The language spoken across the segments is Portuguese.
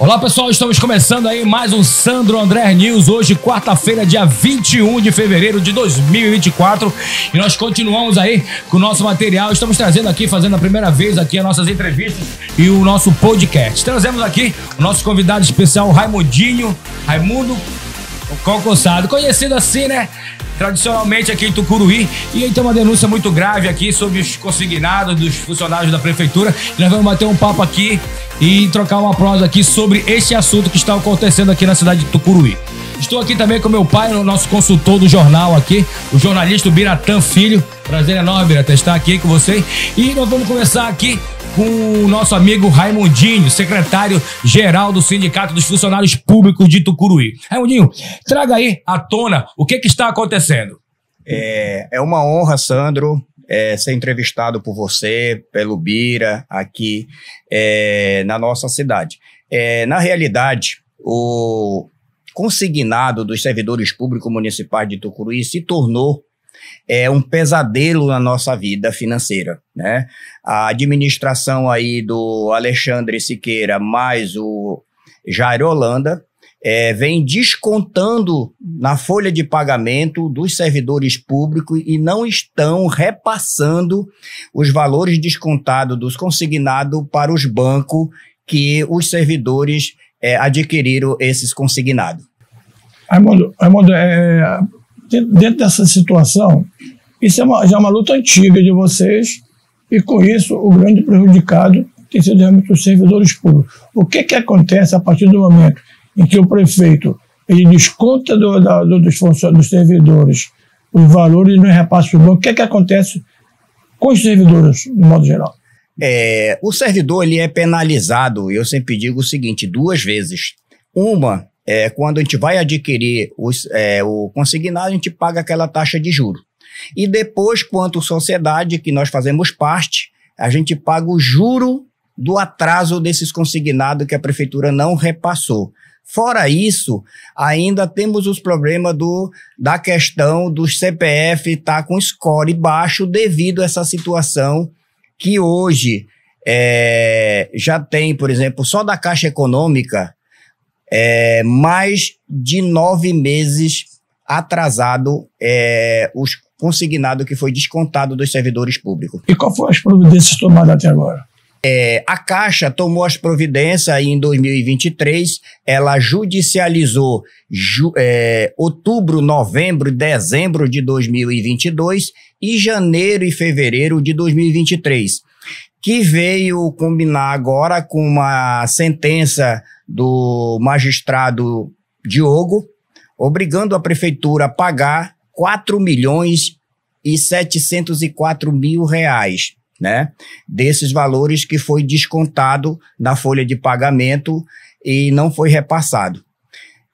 Olá pessoal, estamos começando aí mais um Sandro André News. Hoje, quarta-feira, dia 21 de fevereiro de 2024. E nós continuamos aí com o nosso material. Estamos trazendo aqui, fazendo a primeira vez aqui as nossas entrevistas e o nosso podcast. Trazemos aqui o nosso convidado especial, Raimundinho, Raimundo Concursado, conhecido assim, né? Tradicionalmente aqui em Tucuruí. E aí tem uma denúncia muito grave aqui sobre os consignados dos funcionários da prefeitura. Nós vamos bater um papo aqui e trocar uma prosa aqui sobre este assunto que está acontecendo aqui na cidade de Tucuruí. Estou aqui também com meu pai, o nosso consultor do jornal aqui, o jornalista Biratã Filho. Prazer enorme, Biratã, estar aqui com você. E nós vamos começar aqui com o nosso amigo Raimundinho, secretário-geral do Sindicato dos Funcionários Públicos de Tucuruí. Raimundinho, traga aí à tona o que, que está acontecendo. É, é uma honra, Sandro, é, ser entrevistado por você, pelo Bira, aqui é, na nossa cidade. É, na realidade, o consignado dos servidores públicos municipais de Tucuruí se tornou é um pesadelo na nossa vida financeira, né? A administração aí do Alexandre Siqueira mais o Jair Holanda é, vem descontando na folha de pagamento dos servidores públicos e não estão repassando os valores descontados dos consignados para os bancos que os servidores é, adquiriram esses consignados. Raimundo, Raimundo é, dentro dessa situação, isso é uma, já é uma luta antiga de vocês e com isso o grande prejudicado tem sido realmente os servidores públicos. O que que acontece a partir do momento em que o prefeito ele desconta do, da, do, dos, dos servidores os valores no repasse do banco, o que que acontece com os servidores, no modo geral? É, o servidor ele é penalizado, eu sempre digo o seguinte, duas vezes. Uma é, quando a gente vai adquirir os, é, o consignado, a gente paga aquela taxa de juro. E depois, quanto sociedade, que nós fazemos parte, a gente paga o juro do atraso desses consignados que a prefeitura não repassou. Fora isso, ainda temos os problemas do, da questão do CPF estar tá com score baixo devido a essa situação que hoje é, já tem, por exemplo, só da Caixa Econômica, é, mais de nove meses atrasado é, os consignado que foi descontado dos servidores públicos. E qual foram as providências tomadas até agora? É, a Caixa tomou as providências em 2023, ela judicializou ju, é, outubro, novembro, dezembro de 2022 e janeiro e fevereiro de 2023, que veio combinar agora com uma sentença do magistrado Diogo, obrigando a prefeitura a pagar 4 milhões e 704 mil reais, né? Desses valores que foi descontado na folha de pagamento e não foi repassado.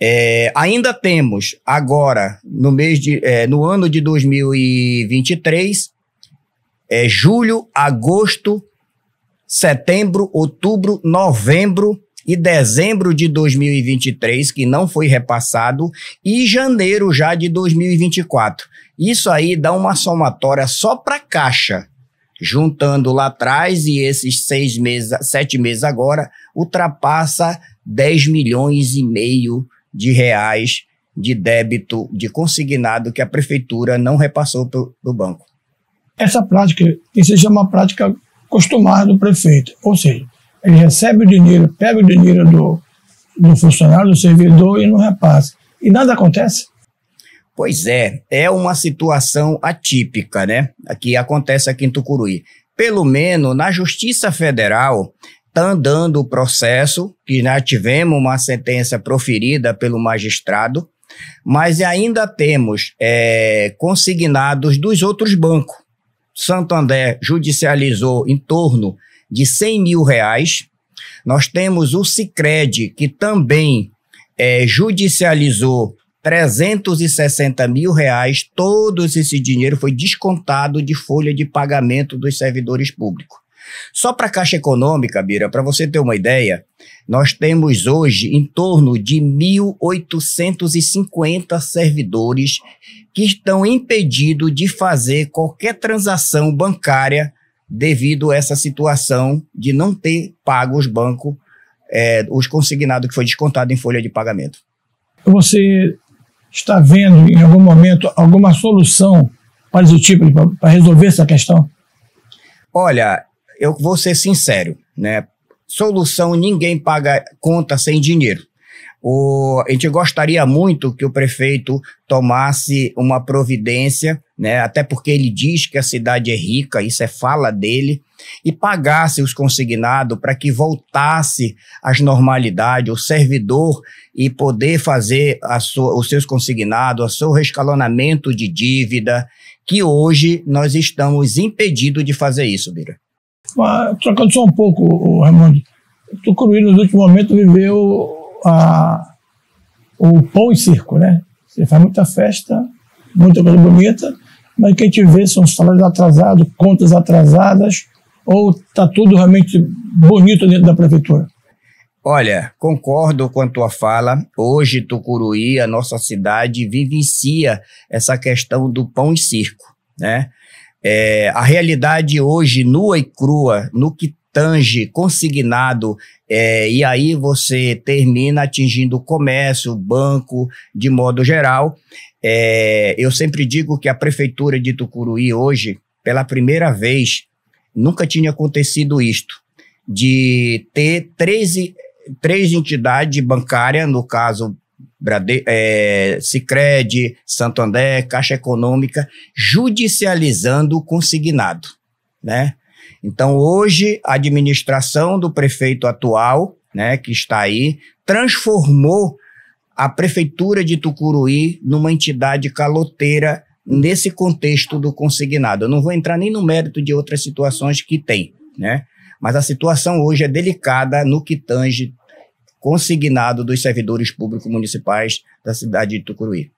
É, ainda temos agora, no mês de, é, no ano de 2023, é, julho, agosto, setembro, outubro, novembro e dezembro de 2023, que não foi repassado, e janeiro já de 2024. Isso aí dá uma somatória só para caixa. Juntando lá atrás e esses seis meses, sete meses agora, ultrapassa 10 milhões e meio de reais de débito de consignado que a prefeitura não repassou para o banco. Essa prática, isso seja uma prática costumada do prefeito, ou seja, ele recebe o dinheiro, pega o dinheiro do, do funcionário, do servidor e não repassa. E nada acontece. Pois é, é uma situação atípica, né? Que acontece aqui em Tucuruí. Pelo menos na Justiça Federal está andando o processo, que já tivemos uma sentença proferida pelo magistrado, mas ainda temos é, consignados dos outros bancos. Santander judicializou em torno de 100 mil reais. Nós temos o Cicred, que também é, judicializou 360 mil reais. Todo esse dinheiro foi descontado de folha de pagamento dos servidores públicos. Só para a Caixa Econômica, Bira, para você ter uma ideia, nós temos hoje em torno de 1.850 servidores que estão impedidos de fazer qualquer transação bancária devido a essa situação de não ter pago os bancos é, os consignados que foi descontado em folha de pagamento. Você está vendo em algum momento alguma solução para esse tipo, para resolver essa questão? Olha, eu vou ser sincero, né? Solução ninguém paga conta sem dinheiro. O, a gente gostaria muito que o prefeito tomasse uma providência, né, até porque ele diz que a cidade é rica, isso é fala dele, e pagasse os consignados para que voltasse às normalidades, o servidor e poder fazer sua, os seus consignados, o seu rescalonamento de dívida, que hoje nós estamos impedidos de fazer isso, Bira. Trocando só um pouco, Raimundo, Tucuruí nos últimos momentos viveu a, o pão e circo, né? Você faz muita festa, muita coisa bonita, mas o que a gente vê são salários atrasados, contas atrasadas, ou está tudo realmente bonito dentro da prefeitura? Olha, concordo com a tua fala. Hoje, Tucuruí, a nossa cidade, vivencia essa questão do pão e circo, né? É, a realidade hoje, nua e crua, no que tange consignado, é, e aí você termina atingindo o comércio, o banco, de modo geral. É, eu sempre digo que a prefeitura de Tucuruí hoje, pela primeira vez, nunca tinha acontecido isto, de ter 13, três entidades bancárias, no caso Brade, é, Cicred, Santander, Caixa Econômica, judicializando o consignado, né? Então, hoje, a administração do prefeito atual, né, que está aí, transformou a prefeitura de Tucuruí numa entidade caloteira nesse contexto do consignado. Eu não vou entrar nem no mérito de outras situações que tem, né? Mas a situação hoje é delicada no que tange consignado dos servidores públicos municipais da cidade de Tucuruí.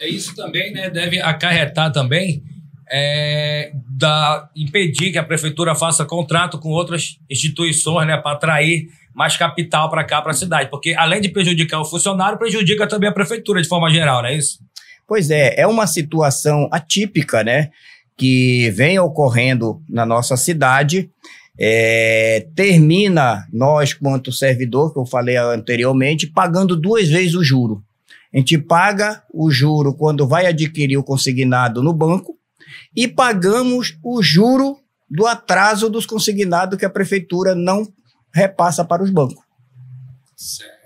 É isso também, né? Deve acarretar também é, da, impedir que a prefeitura faça contrato com outras instituições né, para atrair mais capital para cá, para a cidade. Porque além de prejudicar o funcionário, prejudica também a prefeitura de forma geral, não é isso? Pois é, é uma situação atípica, né? Que vem ocorrendo na nossa cidade. É, termina nós, quanto servidor, que eu falei anteriormente, pagando duas vezes o juro. A gente paga o juro quando vai adquirir o consignado no banco e pagamos o juro do atraso dos consignados que a prefeitura não repassa para os bancos. Certo.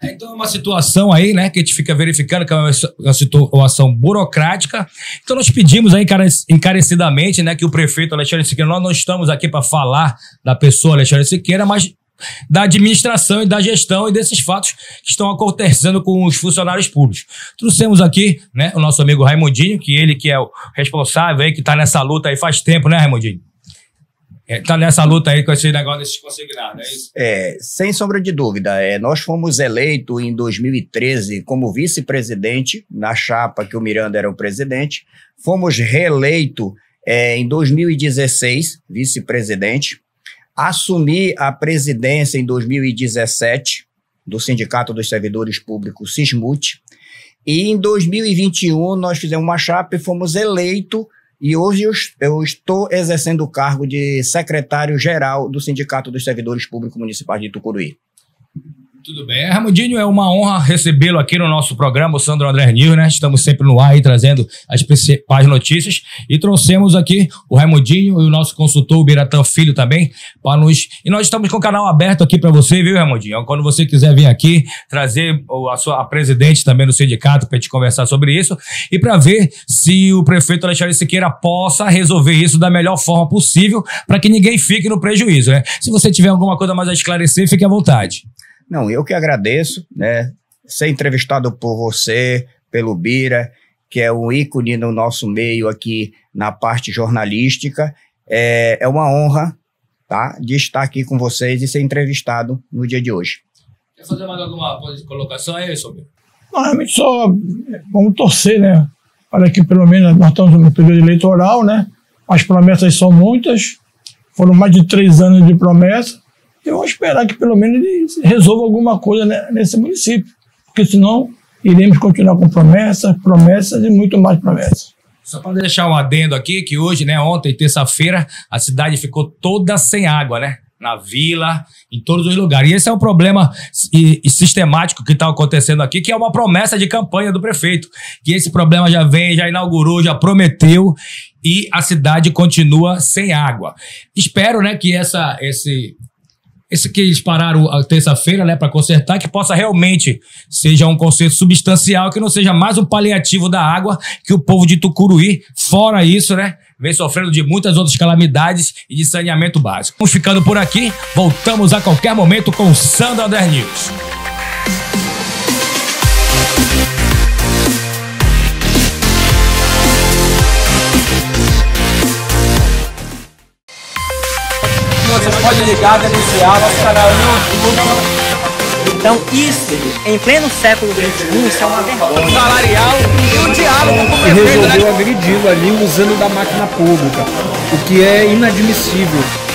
É, então é uma situação aí, né, que a gente fica verificando que é uma situação burocrática. Então nós pedimos aí encarecidamente, né, que o prefeito Alexandre Siqueira, nós não estamos aqui para falar da pessoa Alexandre Siqueira, mas da administração e da gestão e desses fatos que estão acontecendo com os funcionários públicos. Trouxemos aqui né, o nosso amigo Raimundinho, que ele que é o responsável aí, que está nessa luta aí faz tempo, né, Raimundinho? Está é, nessa luta aí com esse negócio desses consignados, é isso? É, sem sombra de dúvida. É, nós fomos eleitos em 2013 como vice-presidente, na chapa que o Miranda era o presidente. Fomos reeleitos é, em 2016, vice-presidente assumi a presidência em 2017 do Sindicato dos Servidores Públicos, SISMUT, e em 2021 nós fizemos uma chapa e fomos eleitos, e hoje eu, eu estou exercendo o cargo de secretário-geral do Sindicato dos Servidores Públicos Municipais de Tucuruí. Tudo bem. Ramudinho, é uma honra recebê-lo aqui no nosso programa, o Sandro André News, né? Estamos sempre no ar aí trazendo as principais notícias. E trouxemos aqui o Raimundinho e o nosso consultor, o Biratã Filho, também, para nos. E nós estamos com o canal aberto aqui para você, viu, Raimundinho? Quando você quiser vir aqui, trazer a sua a presidente também do sindicato para gente conversar sobre isso e para ver se o prefeito Alexandre Siqueira possa resolver isso da melhor forma possível para que ninguém fique no prejuízo, né? Se você tiver alguma coisa mais a esclarecer, fique à vontade. Não, eu que agradeço, né? Ser entrevistado por você, pelo Bira, que é um ícone no nosso meio aqui na parte jornalística. É, é uma honra, tá? De estar aqui com vocês e ser entrevistado no dia de hoje. Quer fazer mais alguma colocação aí, sobre? Não, realmente só vamos torcer, né? Para que pelo menos nós estamos no período eleitoral, né? As promessas são muitas, foram mais de três anos de promessa eu vou esperar que pelo menos ele resolva alguma coisa nesse município, porque senão iremos continuar com promessas, promessas e muito mais promessas. Só para deixar um adendo aqui, que hoje, né, ontem, terça-feira, a cidade ficou toda sem água, né? na vila, em todos os lugares. E esse é um problema sistemático que está acontecendo aqui, que é uma promessa de campanha do prefeito. Que esse problema já vem, já inaugurou, já prometeu e a cidade continua sem água. Espero, né, que essa, esse, esse que eles pararam a terça-feira, né, para consertar, que possa realmente seja um conserto substancial, que não seja mais um paliativo da água que o povo de Tucuruí, fora isso, né, vem sofrendo de muitas outras calamidades e de saneamento básico. Vamos ficando por aqui, voltamos a qualquer momento com o Sandro André News. Você pode ligar, denunciar nosso canal no YouTube. Então isso, em pleno século XXI, isso é uma vergonha. Salarial e o diálogo com o e prefeito, né? resolveu agredi-lo ali usando da máquina pública, o que é inadmissível.